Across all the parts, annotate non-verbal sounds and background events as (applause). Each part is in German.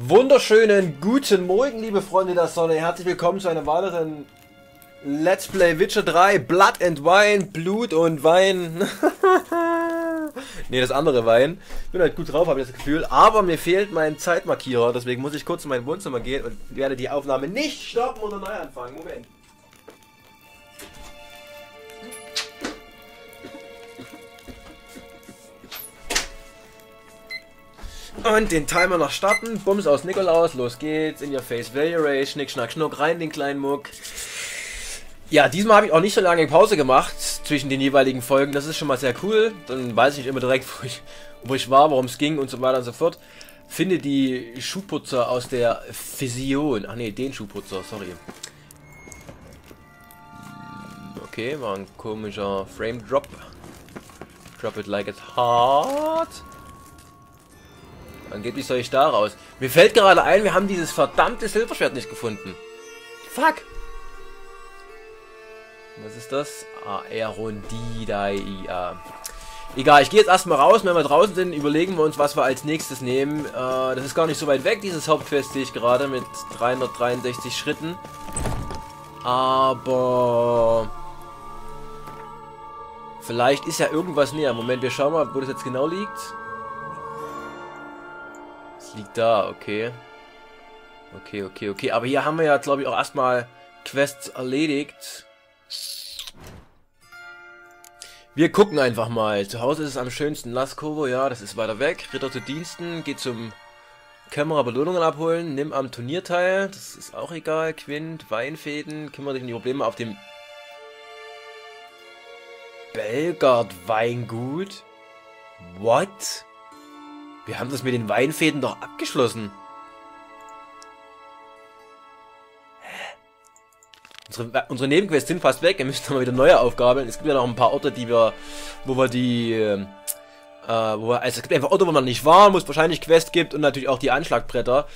Wunderschönen guten Morgen, liebe Freunde der Sonne. Herzlich willkommen zu einer weiteren Let's Play Witcher 3 Blood and Wine, Blut und Wein. (laughs) ne, das andere Wein. Bin halt gut drauf, habe ich das Gefühl. Aber mir fehlt mein Zeitmarkierer, deswegen muss ich kurz in mein Wohnzimmer gehen und werde die Aufnahme nicht stoppen oder neu anfangen. Moment. Und den Timer noch starten. Bums aus Nikolaus. Los geht's. In your face. Value Ray. Schnick, schnack, schnuck. Rein den kleinen Muck. Ja, diesmal habe ich auch nicht so lange Pause gemacht zwischen den jeweiligen Folgen. Das ist schon mal sehr cool. Dann weiß ich immer direkt, (laughs) wo ich, wo ich war, worum es ging und so weiter und so fort. Finde die Schuhputzer aus der Vision. Ach nee, den Schuhputzer, sorry. Okay, war ein komischer Frame Drop. Drop it like it's hot. Angeblich soll ich da raus. Mir fällt gerade ein, wir haben dieses verdammte Silberschwert nicht gefunden. Fuck. Was ist das? Aerondidaia. Egal, ich gehe jetzt erstmal raus. Wenn wir draußen sind, überlegen wir uns, was wir als nächstes nehmen. Äh, das ist gar nicht so weit weg, dieses Hauptfest sehe ich gerade mit 363 Schritten. Aber... Vielleicht ist ja irgendwas näher. Moment, wir schauen mal, wo das jetzt genau liegt liegt da, okay. Okay, okay, okay. Aber hier haben wir ja, glaube ich, auch erstmal Quests erledigt. Wir gucken einfach mal. Zu Hause ist es am schönsten. Laskovo, ja, das ist weiter weg. Ritter zu Diensten, geht zum Kämmerer Belohnungen abholen, nimm am Turnier teil. Das ist auch egal. Quint, Weinfäden, kümmere dich um die Probleme auf dem Belgard Weingut. What? Wir haben das mit den Weinfäden doch abgeschlossen. Unsere, unsere Nebenquests sind fast weg. Wir müssen mal wieder neue aufgabeln. Es gibt ja noch ein paar Orte, die wir, wo wir die, äh, wo wir, also es gibt einfach Orte, wo man nicht war, wo es wahrscheinlich Quest gibt und natürlich auch die Anschlagbretter.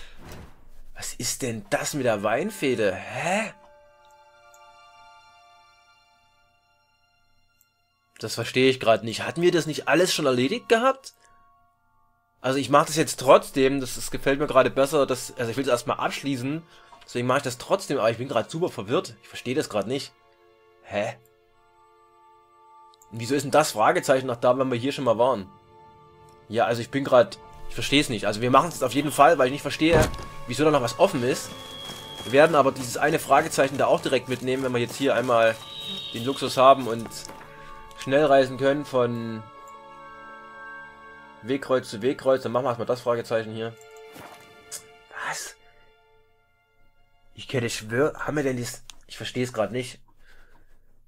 Was ist denn das mit der Weinfäde? Hä? Das verstehe ich gerade nicht. Hatten wir das nicht alles schon erledigt gehabt? Also ich mache das jetzt trotzdem, das, das gefällt mir gerade besser, dass, also ich will es erstmal abschließen, deswegen mache ich das trotzdem, aber ich bin gerade super verwirrt. Ich verstehe das gerade nicht. Hä? Und wieso ist denn das Fragezeichen noch da, wenn wir hier schon mal waren? Ja, also ich bin gerade, ich verstehe es nicht. Also wir machen es jetzt auf jeden Fall, weil ich nicht verstehe, wieso da noch was offen ist. Wir werden aber dieses eine Fragezeichen da auch direkt mitnehmen, wenn wir jetzt hier einmal den Luxus haben und schnell reisen können von Wegkreuz zu Wegkreuz. Dann machen wir erstmal das Fragezeichen hier. Was? Ich könnte schwören, haben wir denn dies... Ich verstehe es gerade nicht.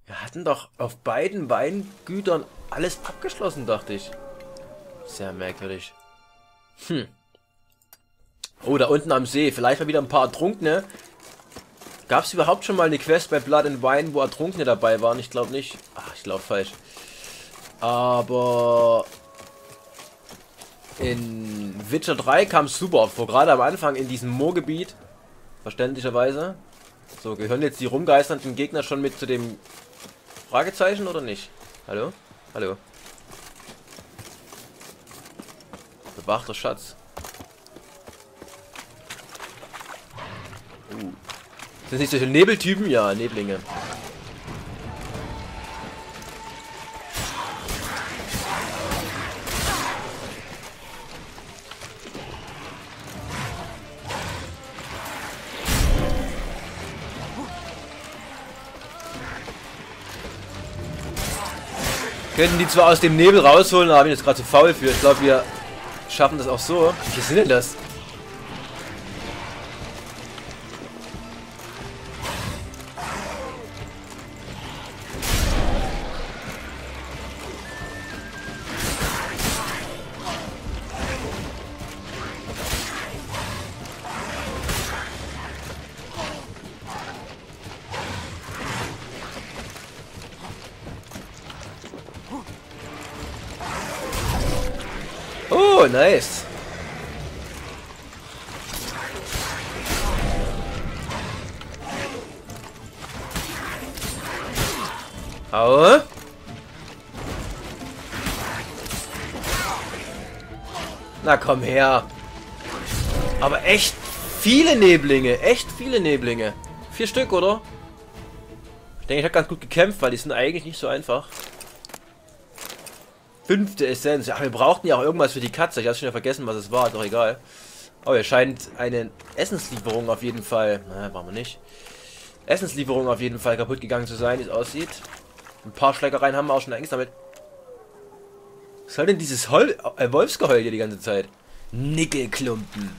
Wir hatten doch auf beiden Weingütern alles abgeschlossen, dachte ich. Sehr merkwürdig. Hm. Oh, da unten am See. Vielleicht mal wieder ein paar Ertrunkene. Gab es überhaupt schon mal eine Quest bei Blood and Wine, wo Ertrunkene dabei waren? Ich glaube nicht. Ach, ich glaube falsch. Aber in Witcher 3 kam es super vor, gerade am Anfang in diesem Moorgebiet. Verständlicherweise. So, gehören jetzt die rumgeisternden Gegner schon mit zu dem Fragezeichen oder nicht? Hallo? Hallo? Bewachter Schatz. Uh. Sind nicht solche Nebeltypen? Ja, Neblinge. Könnten die zwar aus dem Nebel rausholen, aber ich bin jetzt gerade zu faul für. Ich glaube, wir schaffen das auch so. Wie sind denn das? Na komm her. Aber echt viele Neblinge. Echt viele Neblinge. Vier Stück, oder? Ich denke, ich habe ganz gut gekämpft, weil die sind eigentlich nicht so einfach. Fünfte Essenz. Ja, wir brauchten ja auch irgendwas für die Katze. Ich habe schon wieder vergessen, was es war. Doch egal. Oh, hier scheint eine Essenslieferung auf jeden Fall. Na, brauchen wir nicht. Essenslieferung auf jeden Fall kaputt gegangen zu sein, wie es aussieht. Ein paar Schlägereien haben wir auch schon damit. Was soll denn dieses Hol äh, Wolfsgeheul hier die ganze Zeit? Nickelklumpen.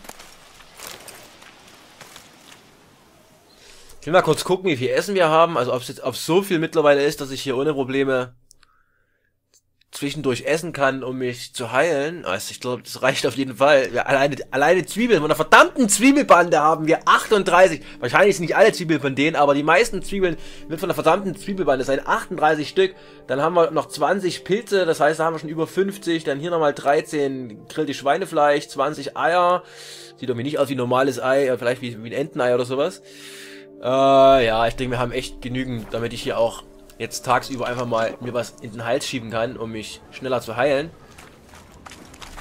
Ich will mal kurz gucken, wie viel Essen wir haben. Also ob es jetzt auf so viel mittlerweile ist, dass ich hier ohne Probleme zwischendurch essen kann, um mich zu heilen. Also ich glaube, das reicht auf jeden Fall. Wir alleine, alleine Zwiebeln, von der verdammten Zwiebelbande haben wir 38. Wahrscheinlich sind nicht alle Zwiebeln von denen, aber die meisten Zwiebeln wird von der verdammten Zwiebelbande sein. 38 Stück. Dann haben wir noch 20 Pilze, das heißt, da haben wir schon über 50. Dann hier nochmal 13 grillte Schweinefleisch, 20 Eier. Sieht doch mir nicht aus wie normales Ei, vielleicht wie, wie ein Entenei oder sowas. Äh, ja, ich denke, wir haben echt genügend, damit ich hier auch jetzt tagsüber einfach mal mir was in den Hals schieben kann, um mich schneller zu heilen.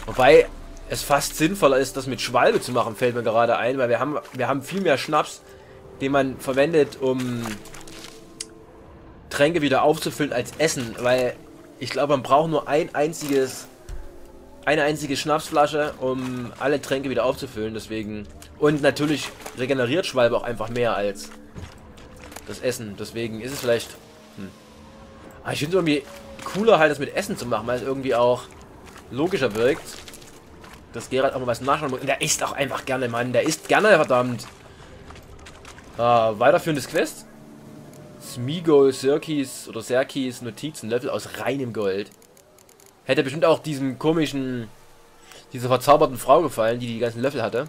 Wobei es fast sinnvoller ist, das mit Schwalbe zu machen, fällt mir gerade ein, weil wir haben, wir haben viel mehr Schnaps, den man verwendet, um Tränke wieder aufzufüllen als Essen, weil ich glaube, man braucht nur ein einziges, eine einzige Schnapsflasche, um alle Tränke wieder aufzufüllen, deswegen, und natürlich regeneriert Schwalbe auch einfach mehr als das Essen, deswegen ist es vielleicht. Aber ich finde es irgendwie cooler, halt das mit Essen zu machen, weil es irgendwie auch logischer wirkt. Dass Geralt auch mal was nachschauen muss. Und der isst auch einfach gerne, Mann. Der isst gerne, verdammt. Äh, weiterführendes Quest. Smigo, Sirkis oder Serkis Notizen, Löffel aus reinem Gold. Hätte bestimmt auch diesem komischen, dieser verzauberten Frau gefallen, die die ganzen Löffel hatte.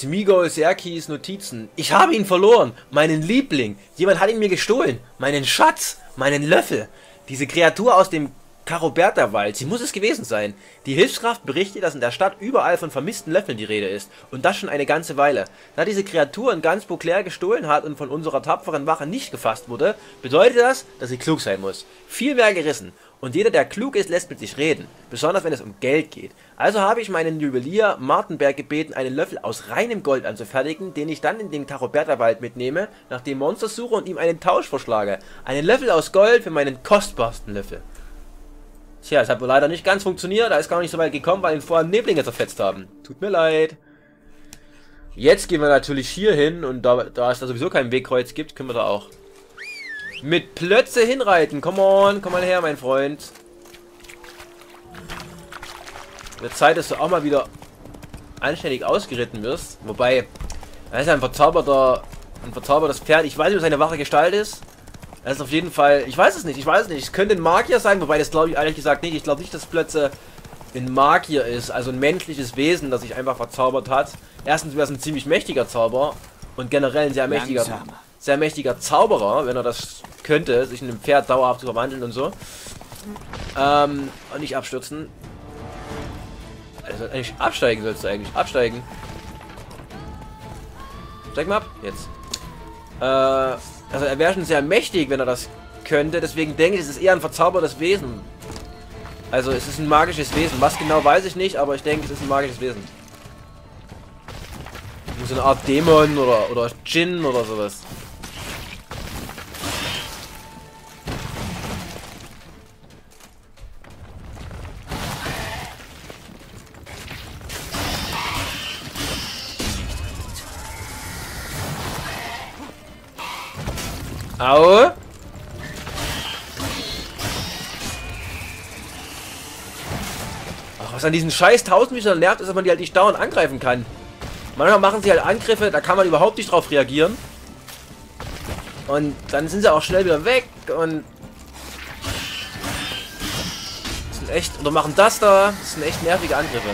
Smigo Serkis Notizen. Ich habe ihn verloren. Meinen Liebling. Jemand hat ihn mir gestohlen. Meinen Schatz. Meinen Löffel. Diese Kreatur aus dem Karoberta-Wald. Sie muss es gewesen sein. Die Hilfskraft berichtet, dass in der Stadt überall von vermissten Löffeln die Rede ist. Und das schon eine ganze Weile. Da diese Kreatur in ganz Beauclair gestohlen hat und von unserer tapferen Wache nicht gefasst wurde, bedeutet das, dass sie klug sein muss. Viel wäre gerissen. Und jeder, der klug ist, lässt mit sich reden, besonders wenn es um Geld geht. Also habe ich meinen Juwelier Martenberg gebeten, einen Löffel aus reinem Gold anzufertigen, den ich dann in den Taroberta-Wald mitnehme, nach dem Monster suche und ihm einen Tausch vorschlage. Einen Löffel aus Gold für meinen kostbarsten Löffel. Tja, es hat wohl leider nicht ganz funktioniert, da ist gar nicht so weit gekommen, weil ihn vorher Neblinge zerfetzt haben. Tut mir leid. Jetzt gehen wir natürlich hier hin und da, da es da sowieso kein Wegkreuz gibt, können wir da auch mit Plötze hinreiten. Come on, komm mal her, mein Freund. Wird Zeit, dass du auch mal wieder anständig ausgeritten wirst. Wobei, er ist ein verzauberter, ein verzaubertes Pferd. Ich weiß nicht, was seine wahre Gestalt ist. Er ist auf jeden Fall, ich weiß es nicht, ich weiß es nicht. Es könnte ein Magier sein, wobei das glaube ich ehrlich gesagt nicht. Ich glaube nicht, dass Plötze ein Magier ist, also ein menschliches Wesen, das sich einfach verzaubert hat. Erstens wäre es ein ziemlich mächtiger Zauber und generell ein sehr mächtiger, sehr mächtiger Zauberer, wenn er das könnte, sich in ein Pferd dauerhaft zu verwandeln und so. Ähm, und nicht abstürzen. Also eigentlich absteigen sollst du eigentlich. Absteigen. Steig mal ab. Jetzt. Äh, also er wäre schon sehr mächtig, wenn er das könnte. Deswegen denke ich, es ist eher ein verzaubertes Wesen. Also es ist ein magisches Wesen. Was genau weiß ich nicht, aber ich denke, es ist ein magisches Wesen. So eine Art Dämon oder, oder Djinn oder sowas. Was an diesen scheiß Tausendwichern nervt, ist, dass man die halt nicht dauernd angreifen kann. Manchmal machen sie halt Angriffe, da kann man überhaupt nicht drauf reagieren. Und dann sind sie auch schnell wieder weg und... Das sind echt... Oder machen das da. Das sind echt nervige Angriffe.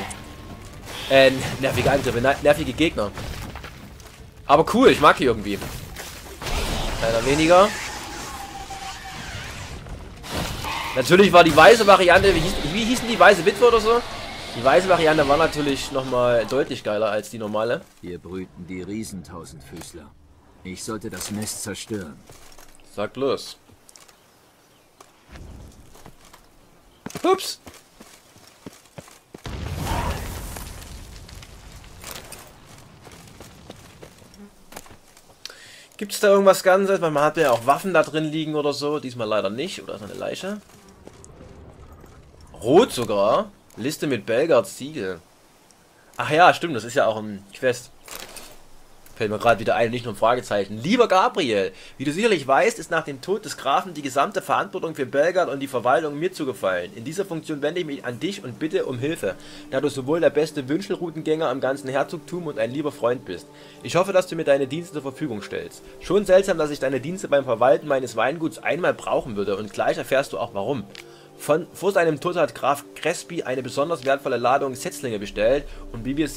Äh, nervige Angriffe, nervige Gegner. Aber cool, ich mag die irgendwie. Leider weniger. Natürlich war die weiße Variante, wie, hieß, wie hießen die weiße Witwe oder so? Die weiße Variante war natürlich nochmal deutlich geiler als die normale. Hier brüten die Riesentausendfüßler. Ich sollte das Nest zerstören. Sag los. Ups. Gibt es da irgendwas Ganzes? Man hat ja auch Waffen da drin liegen oder so. Diesmal leider nicht. Oder ist eine Leiche? Rot sogar. Liste mit Belgards Siegel. Ach ja, stimmt. Das ist ja auch ein Quest. Fällt mir gerade wieder ein, nicht nur ein Fragezeichen. Lieber Gabriel, wie du sicherlich weißt, ist nach dem Tod des Grafen die gesamte Verantwortung für Belgard und die Verwaltung mir zugefallen. In dieser Funktion wende ich mich an dich und bitte um Hilfe, da du sowohl der beste Wünschelroutengänger am ganzen Herzogtum und ein lieber Freund bist. Ich hoffe, dass du mir deine Dienste zur Verfügung stellst. Schon seltsam, dass ich deine Dienste beim Verwalten meines Weinguts einmal brauchen würde und gleich erfährst du auch warum. Von, vor seinem Tod hat Graf Crespi eine besonders wertvolle Ladung Setzlinge bestellt und wir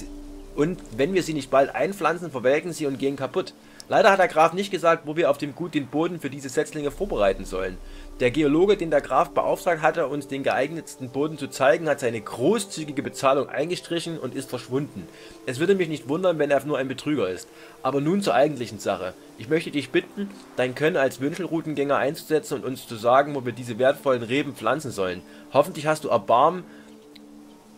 und wenn wir sie nicht bald einpflanzen, verwelken sie und gehen kaputt. Leider hat der Graf nicht gesagt, wo wir auf dem Gut den Boden für diese Setzlinge vorbereiten sollen. Der Geologe, den der Graf beauftragt hatte, uns den geeignetsten Boden zu zeigen, hat seine großzügige Bezahlung eingestrichen und ist verschwunden. Es würde mich nicht wundern, wenn er nur ein Betrüger ist. Aber nun zur eigentlichen Sache. Ich möchte dich bitten, dein Können als Wünschelroutengänger einzusetzen und uns zu sagen, wo wir diese wertvollen Reben pflanzen sollen. Hoffentlich hast du Erbarmen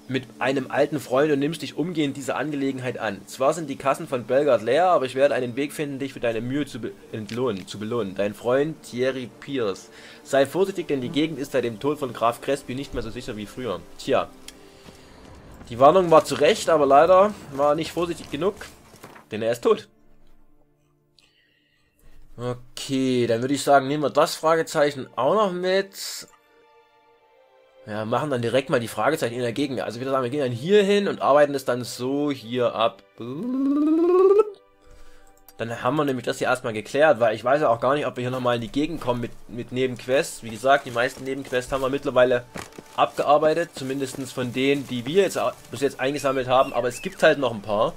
mit einem alten Freund und nimmst dich umgehend dieser Angelegenheit an. Zwar sind die Kassen von Belgard leer, aber ich werde einen Weg finden, dich für deine Mühe zu, entlohnen, zu belohnen. Dein Freund Thierry Pierce. Sei vorsichtig, denn die Gegend ist seit dem Tod von Graf Crespi nicht mehr so sicher wie früher. Tja. Die Warnung war zu Recht, aber leider war nicht vorsichtig genug, denn er ist tot. Okay, dann würde ich sagen, nehmen wir das Fragezeichen auch noch mit. Ja, machen dann direkt mal die Fragezeichen in der Gegend. Also wieder sagen, wir gehen dann hier hin und arbeiten es dann so hier ab. Dann haben wir nämlich das hier erstmal geklärt, weil ich weiß ja auch gar nicht, ob wir hier nochmal in die Gegend kommen mit, mit Nebenquests. Wie gesagt, die meisten Nebenquests haben wir mittlerweile abgearbeitet, zumindest von denen, die wir jetzt bis jetzt eingesammelt haben, aber es gibt halt noch ein paar.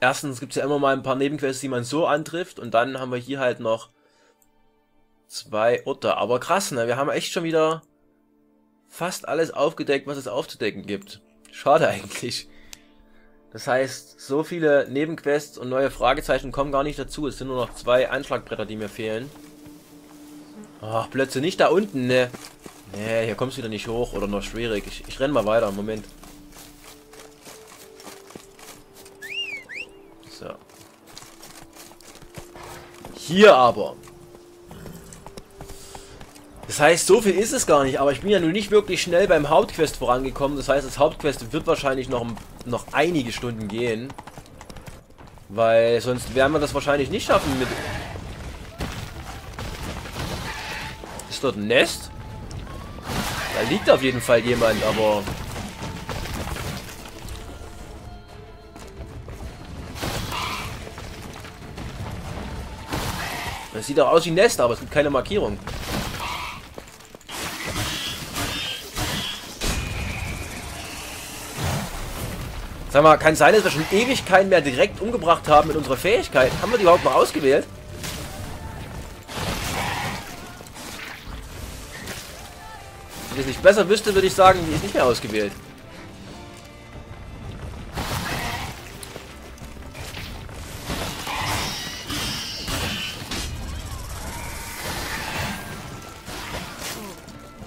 Erstens gibt es ja immer mal ein paar Nebenquests, die man so antrifft und dann haben wir hier halt noch Zwei Orte. Aber krass, ne? Wir haben echt schon wieder fast alles aufgedeckt, was es aufzudecken gibt. Schade eigentlich. Das heißt, so viele Nebenquests und neue Fragezeichen kommen gar nicht dazu. Es sind nur noch zwei Einschlagbretter, die mir fehlen. Ach, plötzlich nicht da unten, ne? Ne, hier kommst du wieder nicht hoch oder noch schwierig. Ich, ich renn mal weiter, Moment. So. Hier aber. Das heißt, so viel ist es gar nicht, aber ich bin ja nun nicht wirklich schnell beim Hauptquest vorangekommen. Das heißt, das Hauptquest wird wahrscheinlich noch, noch einige Stunden gehen. Weil sonst werden wir das wahrscheinlich nicht schaffen mit... Ist dort ein Nest? Da liegt auf jeden Fall jemand, aber... Das sieht doch aus wie ein Nest, aber es gibt keine Markierung. Sag mal, kann sein, dass wir schon ewig keinen mehr direkt umgebracht haben mit unserer Fähigkeit. Haben wir die überhaupt mal ausgewählt? Wenn ich es nicht besser wüsste, würde ich sagen, die ist nicht mehr ausgewählt.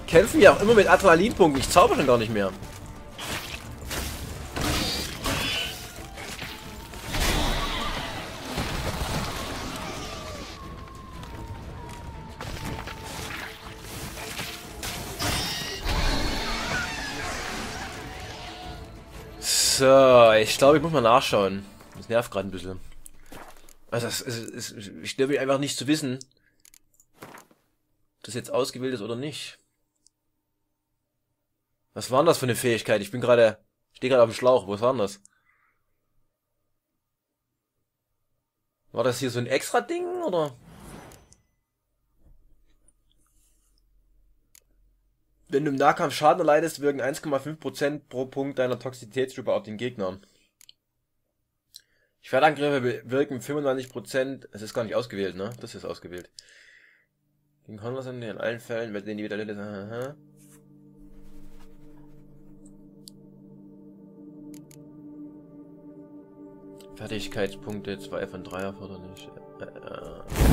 Kämpfen ja auch immer mit Adrenalinpunkten. Ich zauber schon gar nicht mehr. So, ich glaube, ich muss mal nachschauen. Das nervt gerade ein bisschen. Also, es, es, es, ich glaube einfach nicht zu wissen, ob das jetzt ausgewählt ist oder nicht. Was war denn das für eine Fähigkeit? Ich bin gerade, stehe gerade auf dem Schlauch. Was war denn das? War das hier so ein extra Ding, oder? Wenn du im Nahkampf Schaden erleidest, wirken 1,5% pro Punkt deiner Toxizitätsstufe auf den Gegner. Schwertangriffe wirken 95%, es ist gar nicht ausgewählt, ne? Das ist ausgewählt. Gegen Convers in allen Fällen, denen die wieder aha. Fertigkeitspunkte 2 von 3 erforderlich. Äh, äh.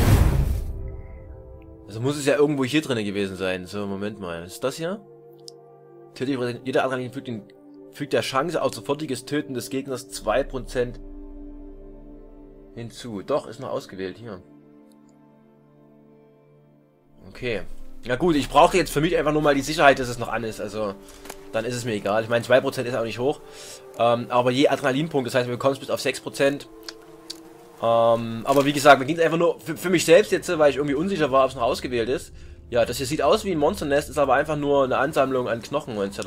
Also muss es ja irgendwo hier drin gewesen sein. So, Moment mal. Ist das hier? Tödliche jeder Adrenalin fügt, den, fügt der Chance auf sofortiges Töten des Gegners 2% Hinzu. Doch, ist noch ausgewählt. Hier. Okay. Na gut, ich brauche jetzt für mich einfach nur mal die Sicherheit, dass es noch an ist. Also, dann ist es mir egal. Ich meine, 2% ist auch nicht hoch. Ähm, aber je Adrenalinpunkt, das heißt, wir bekommen es bis auf 6%. Ähm, aber wie gesagt, mir ging einfach nur für, für, mich selbst jetzt, weil ich irgendwie unsicher war, ob es noch ausgewählt ist. Ja, das hier sieht aus wie ein Monsternest, ist aber einfach nur eine Ansammlung an Knochen etc.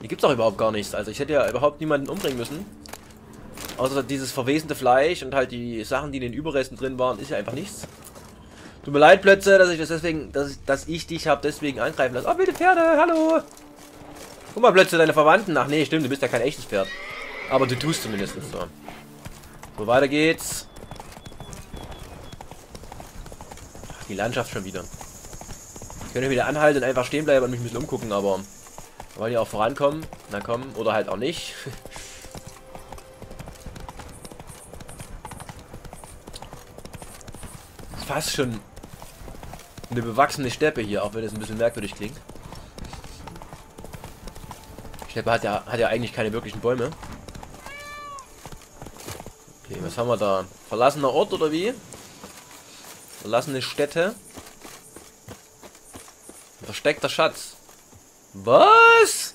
Hier gibt es auch überhaupt gar nichts. Also ich hätte ja überhaupt niemanden umbringen müssen. Außer dieses verwesende Fleisch und halt die Sachen, die in den Überresten drin waren, ist ja einfach nichts. Tut mir leid, Plötze, dass ich das deswegen, dass ich, dass ich dich habe deswegen angreifen lassen. Oh, bitte Pferde, hallo! Guck mal, Plötze, deine Verwandten. Ach nee, stimmt, du bist ja kein echtes Pferd. Aber du tust zumindest so. So, weiter geht's. Ach, die Landschaft schon wieder. Ich könnte wieder anhalten und einfach stehen bleiben und mich ein bisschen umgucken, aber wir wollen ja auch vorankommen. Na komm, oder halt auch nicht. (laughs) fast schon eine bewachsene Steppe hier, auch wenn es ein bisschen merkwürdig klingt. Steppe hat ja, hat ja eigentlich keine wirklichen Bäume. Okay, was haben wir da? Verlassener Ort oder wie? Verlassene Städte. Versteckter Schatz. Was?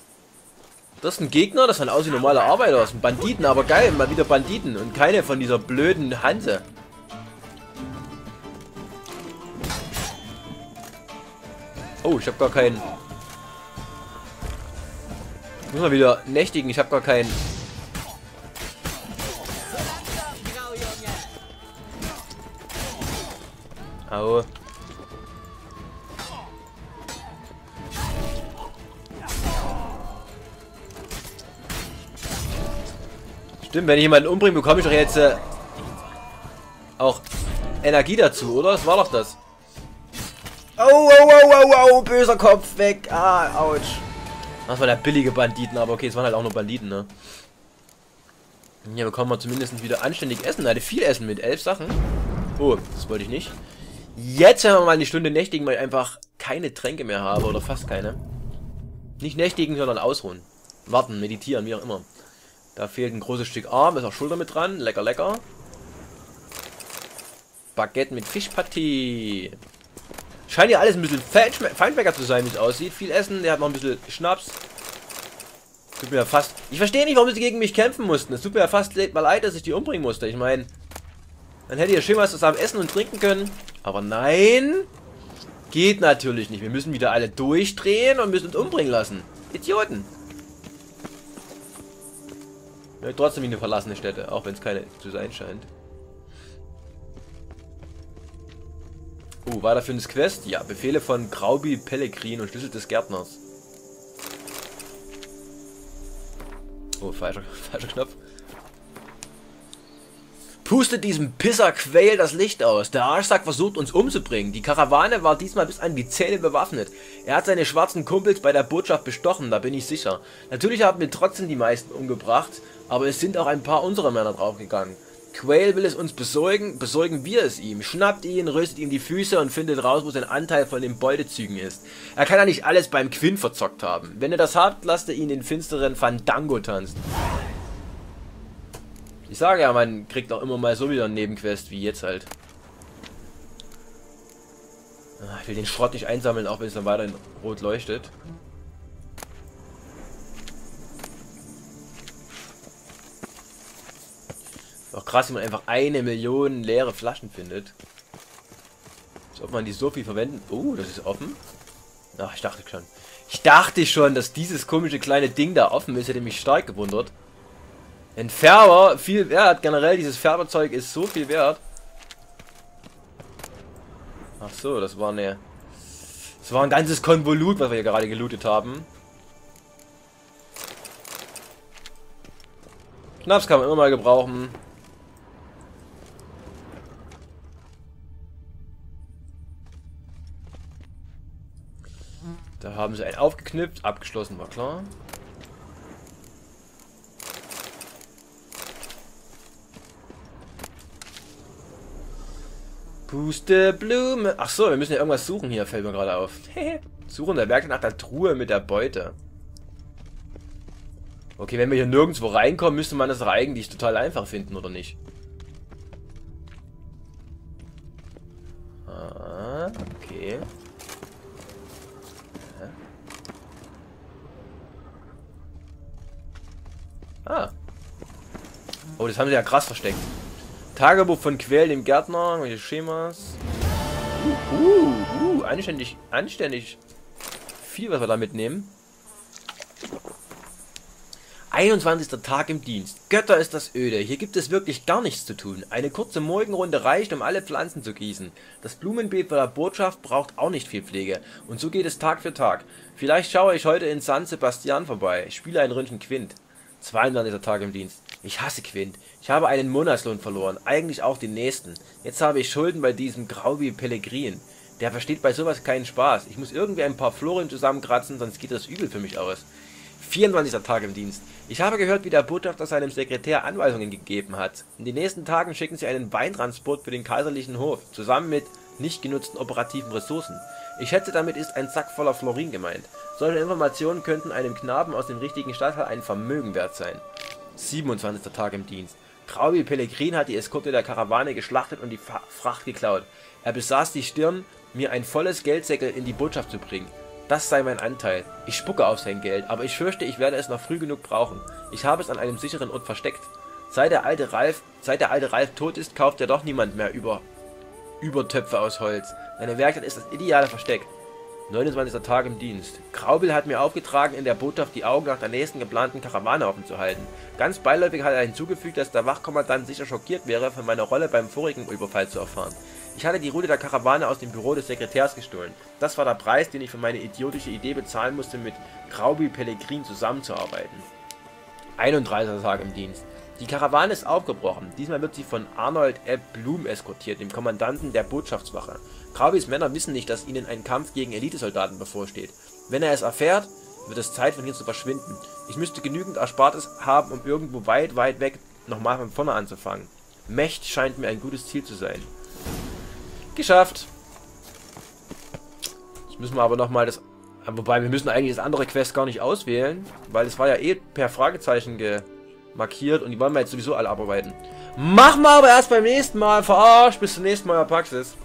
Das ein Gegner? Das sind aus wie normale Arbeiter. Das sind Banditen, aber geil. Mal wieder Banditen. Und keine von dieser blöden Hanse. Oh, ich habe gar keinen... Ich muss mal wieder nächtigen. Ich habe gar keinen... Au. Stimmt, wenn ich jemanden umbringe, bekomme ich doch jetzt äh, auch Energie dazu, oder? Das war doch das. Oh, oh, oh, oh, oh, böser Kopf, weg. Ah, ouch. Das war der billige Banditen, aber okay, es waren halt auch nur Banditen, ne? Hier bekommen wir zumindest wieder anständig Essen. Er hatte viel Essen mit elf Sachen. Oh, das wollte ich nicht. Jetzt werden wir mal eine Stunde nächtigen, weil ich einfach keine Tränke mehr habe oder fast keine. Nicht nächtigen, sondern ausruhen. Warten, meditieren, wie auch immer. Da fehlt ein großes Stück Arm, ist auch Schulter mit dran. Lecker, lecker. Baguette mit Fischpartie. Scheint ja alles ein bisschen Feinschmecker zu sein, wie es aussieht. Viel Essen, der hat noch ein bisschen Schnaps. Tut mir ja fast... Ich verstehe nicht, warum sie gegen mich kämpfen mussten. Es tut mir ja fast mal leid, dass ich die umbringen musste. Ich meine, dann hätte ihr schön was zusammen essen und trinken können. Aber nein, geht natürlich nicht. Wir müssen wieder alle durchdrehen und müssen uns umbringen lassen. Idioten. Ja, trotzdem wie eine verlassene Stätte, auch wenn es keine zu sein scheint. Oh, weiterführendes Quest? Ja, Befehle von Graubi Pellegrin und Schlüssel des Gärtners. Oh, falscher, (laughs) falscher Knopf. Pustet diesem Pisser Quail das Licht aus. Der Arschsack versucht uns umzubringen. Die Karawane war diesmal bis an die Zähne bewaffnet. Er hat seine schwarzen Kumpels bei der Botschaft bestochen, da bin ich sicher. Natürlich haben wir trotzdem die meisten umgebracht, aber es sind auch ein paar unserer Männer draufgegangen. Quail will es uns besorgen, besorgen wir es ihm. Schnappt ihn, röstet ihm die Füße und findet raus, wo sein Anteil von den Beutezügen ist. Er kann ja nicht alles beim Quinn verzockt haben. Wenn ihr das habt, lasst ihr ihn den finsteren Fandango tanzen. Ich sage ja, man kriegt auch immer mal so wieder einen Nebenquest, wie jetzt halt. Ah, ich will den Schrott nicht einsammeln, auch wenn es dann weiterhin rot leuchtet. Auch krass, wie man einfach eine Million leere Flaschen findet. Als ob man die so viel verwenden... Oh, das ist offen. Ach, ich dachte schon. Ich dachte schon, dass dieses komische kleine Ding da offen ist. Hätte mich stark gewundert. Ein Färber, viel wert. Generell, dieses Färberzeug ist so viel wert. Ach so, das war eine... Das war ein ganzes Konvolut, was wir hier gerade gelootet haben. Schnaps kann man immer mal gebrauchen. Da haben sie einen aufgeknippt, abgeschlossen, war klar. Puste Blume. Ach so, wir müssen ja irgendwas suchen hier, fällt mir gerade auf. (laughs) suchen der Werkstatt nach der Truhe mit der Beute. Okay, wenn wir hier nirgendwo reinkommen, müsste man das doch eigentlich total einfach finden, oder nicht? Ah, okay. Ah. Oh, das haben sie ja krass versteckt. Tagebuch von Quell, dem Gärtner, welche Schemas. Uh, uh, uh, anständig, anständig viel, was wir da mitnehmen. 21. Tag im Dienst. Götter ist das öde. Hier gibt es wirklich gar nichts zu tun. Eine kurze Morgenrunde reicht, um alle Pflanzen zu gießen. Das Blumenbeet bei der Botschaft braucht auch nicht viel Pflege. Und so geht es Tag für Tag. Vielleicht schaue ich heute in San Sebastian vorbei. Ich spiele ein Ründchen Quint. 22. Tag im Dienst. Ich hasse Quint. Ich habe einen Monatslohn verloren. Eigentlich auch den nächsten. Jetzt habe ich Schulden bei diesem Graubi Pellegrin. Der versteht bei sowas keinen Spaß. Ich muss irgendwie ein paar Florien zusammenkratzen, sonst geht das übel für mich aus. 24. Tag im Dienst. Ich habe gehört, wie der Botschafter seinem Sekretär Anweisungen gegeben hat. In den nächsten Tagen schicken sie einen Weintransport für den kaiserlichen Hof, zusammen mit nicht genutzten operativen Ressourcen. Ich schätze, damit ist ein Sack voller Florin gemeint. Solche Informationen könnten einem Knaben aus dem richtigen Stadtteil ein Vermögen wert sein. 27. Tag im Dienst. Graubi Pellegrin hat die Eskorte der Karawane geschlachtet und die Fracht geklaut. Er besaß die Stirn, mir ein volles Geldsäckel in die Botschaft zu bringen. Das sei mein Anteil. Ich spucke auf sein Geld, aber ich fürchte, ich werde es noch früh genug brauchen. Ich habe es an einem sicheren Ort versteckt. Seit der alte Ralf, seit der alte Ralf tot ist, kauft ja doch niemand mehr über Übertöpfe aus Holz. Seine Werkstatt ist das ideale Versteck. 29. Tag im Dienst. Graubil hat mir aufgetragen, in der Botschaft die Augen nach der nächsten geplanten Karawane offen zu halten. Ganz beiläufig hat er hinzugefügt, dass der Wachkommandant sicher schockiert wäre, von meiner Rolle beim vorigen Überfall zu erfahren. Ich hatte die Route der Karawane aus dem Büro des Sekretärs gestohlen. Das war der Preis, den ich für meine idiotische Idee bezahlen musste, mit Graubi Pellegrin zusammenzuarbeiten. 31. Tag im Dienst. Die Karawane ist aufgebrochen. Diesmal wird sie von Arnold Epp Blum eskortiert, dem Kommandanten der Botschaftswache. Graubis Männer wissen nicht, dass ihnen ein Kampf gegen Elitesoldaten bevorsteht. Wenn er es erfährt, wird es Zeit, von hier zu verschwinden. Ich müsste genügend Erspartes haben, um irgendwo weit, weit weg nochmal von vorne anzufangen. Mecht scheint mir ein gutes Ziel zu sein. Geschafft. Jetzt müssen wir aber nochmal das... Wobei, wir müssen eigentlich das andere Quest gar nicht auswählen, weil es war ja eh per Fragezeichen markiert und die wollen wir jetzt sowieso alle abarbeiten. Machen wir aber erst beim nächsten Mal. Verarscht. Bis zum nächsten Mal, Paxis.